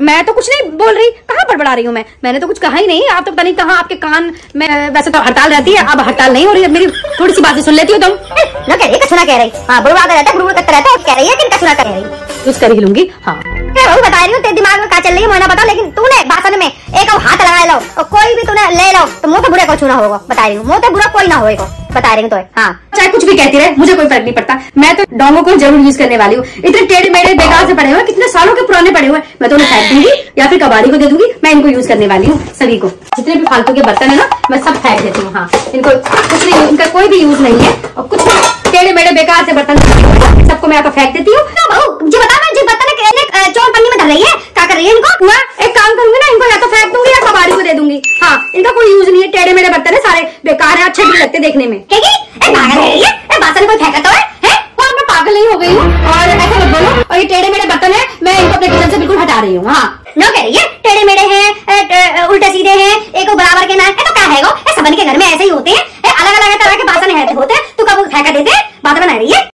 मैं तो कुछ नहीं बोल रही। कहाँ बड़बड़ा रही हूँ मैं? मैंने तो कुछ कहा ही नहीं। आप तो पता नहीं कहाँ आपके कान में वैसे तो हड़ताल रहती है। अब हड़ताल नहीं हो रही है मेरी थोड़ी सी बातें सुन लेती हो तुम। ना कह रही कह रही। हाँ रहता है करता रहता है कह रही है कह रही ही। लूँगी हाँ। वही बता रही हूँ तेरे दिमाग में क्या चल रही है मुझे ना पता लेकिन तूने भाषण में एक हाथ लगा लो और कोई भी तूने ले लो तो मुँह तो बुरा को छूना होगा? बता रही हूँ मुँह तो बुरा कोई ना होएगा। बता रही हूँ तो हाँ। चाहे कुछ भी कहती रहे मुझे कोई फ़र्क नहीं पड़ता। मैं तो डोंगो को ज़रूर यूज़ करने वाली हूँ। इतने टेढ़े मेढ़े बेकार से पड़े हुए कितने सालों के पुराने पड़े हुए मैं तो उन्हें फेंक दूँगी या फिर कबाड़ी को दे दूँगी मैं इनको यूज़ करने वाली हूँ सभी को। जितने भी फालतू के बर्तन है ना मैं सब फेंक देती हूँ हाँ। इनको कुछ नहीं इनका कोई भी यूज़ नहीं है। और कुछ टेढ़े मेढ़े बेकार से बर्तन सबको मैं यहाँ फेंक देती हूँ। तो जी बता मैं जी बर्तन के पन्नी में धर रही है? क्या कर रही है इनको? मैं। एक काम करूँगी ना इनको या तो फेंक दूँगी या कबाड़ी को दे दूँगी। हाँ इनका कोई यूज़ नहीं है टेढ़े मेढ़े बर्तन है सारे बेकार है अच्छे भी लगते देखने में। हटा रही हूँ। हाँ। नो कह रही है टेढ़े मेढ़े हैं उल्टे सीधे हैं, एक बराबर के ना है तो क्या है वो सबन के घर में ऐसे ही होते हैं। अलग अलग तरह के बासन है होते हैं। तो कब फेंका देते? बात बना रही है।